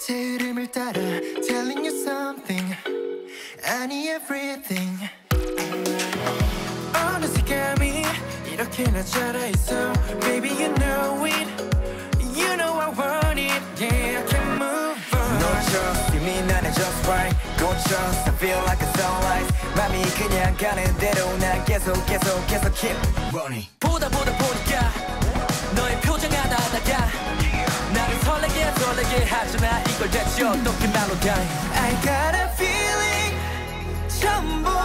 제 이름을 따라 telling you something. I need everything. 어느새 감이 이렇게나 자라있어. Baby you know it. You know I want it. Yeah I can't move on. No trust you mean 나는 just right. Go, trust I feel like a sunrise. 맘이 그냥 가는 대로 난 계속 계속 계속 keep running. 보다 보다 보다. 걸 대체 어떻게 말로 다 I got a feeling 전보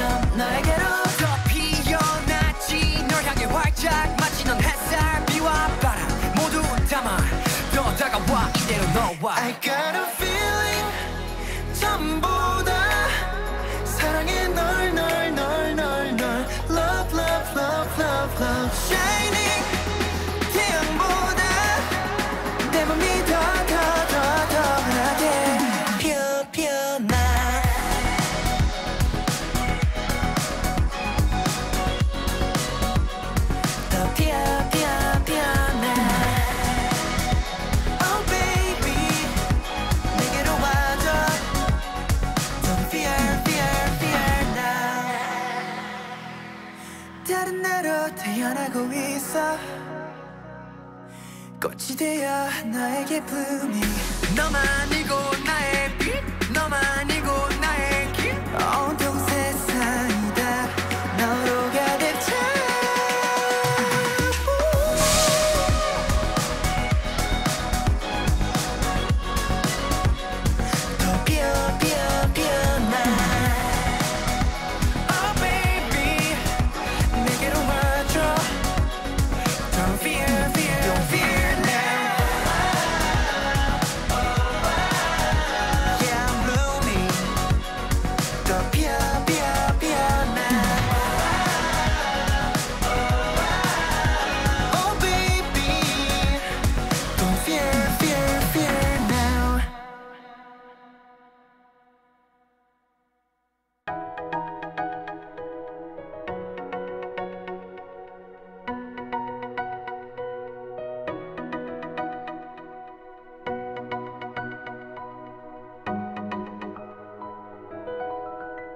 너에게로 더 피어났지. 널 향해 활짝 마치 넌 햇살 비와 바람 모두 담아 더 다가와. 이대로 너와 I got a feeling 전보다 사랑해. 널 널 널 널 널. Love love love love love. Shining 다른 나로 태어나고 있어. 꽃이 되어 나에게 blooming 너만이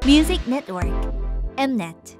Music Network. Mnet